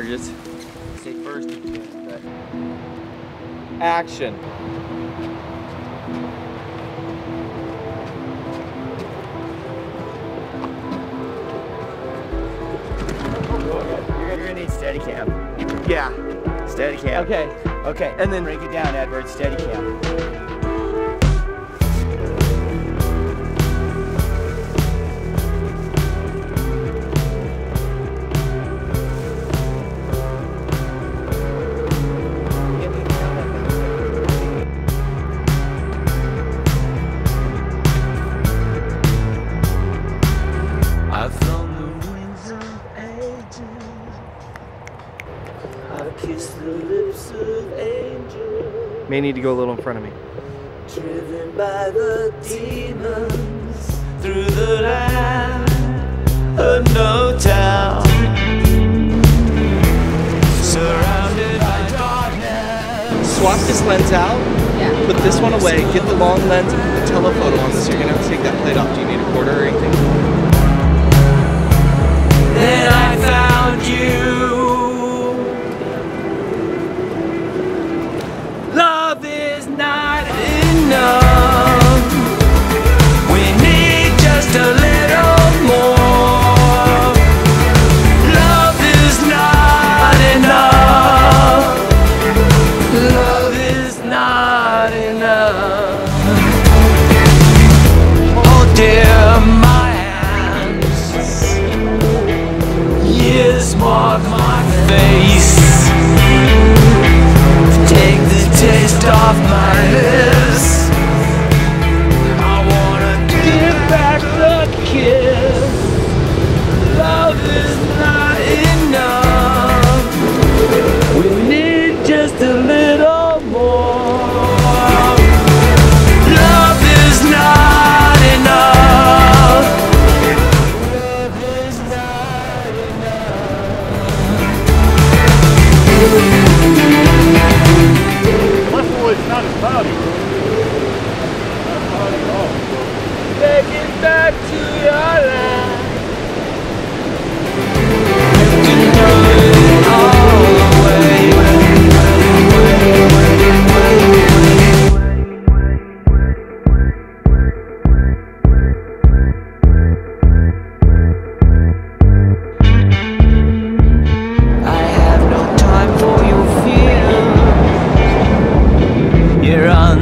charges. Say first if you but Action. you're, you're gonna need steady cam. Yeah. Steady cam. Okay. Okay. And then- break it down, Edward. Steady cam. May need to go a little in front of me. Driven by the demons through the land of no town. Surrounded by darkness. Swap this lens out. Yeah. Put this one away. Get the long lens and put the telephoto on this. You're gonna have to take that plate off. Do you need a quarter or anything? Take it back to your land.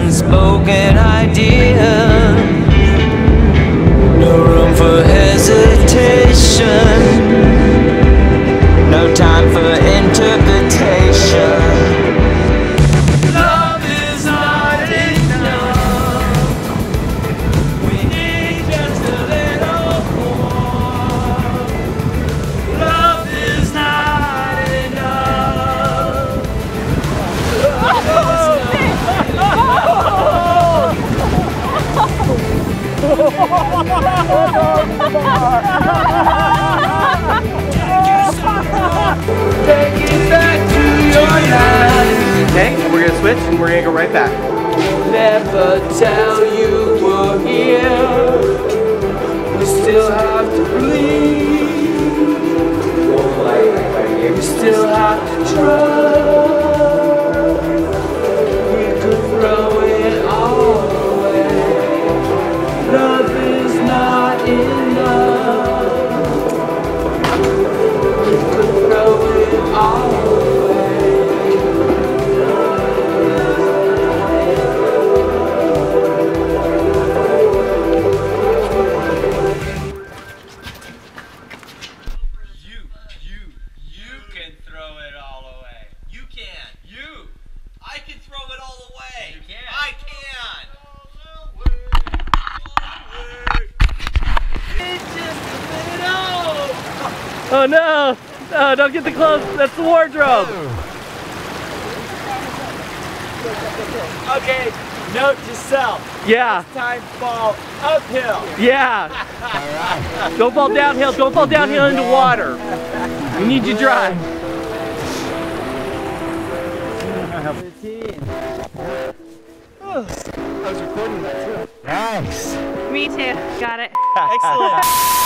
Unspoken idea. No room for hesitation. No time for interpretation. Take it back to your land. Okay, we're gonna switch and we're gonna go right back. Never tell you we're here. We still have to bleed. We still have to try. Oh no! No, don't get the clothes. That's the wardrobe. Okay. Note to self. Yeah. Time fall uphill. Yeah. Don't fall downhill. Don't fall downhill into water. We need you dry. I was recording that too. Nice. Me too. Got it. Excellent.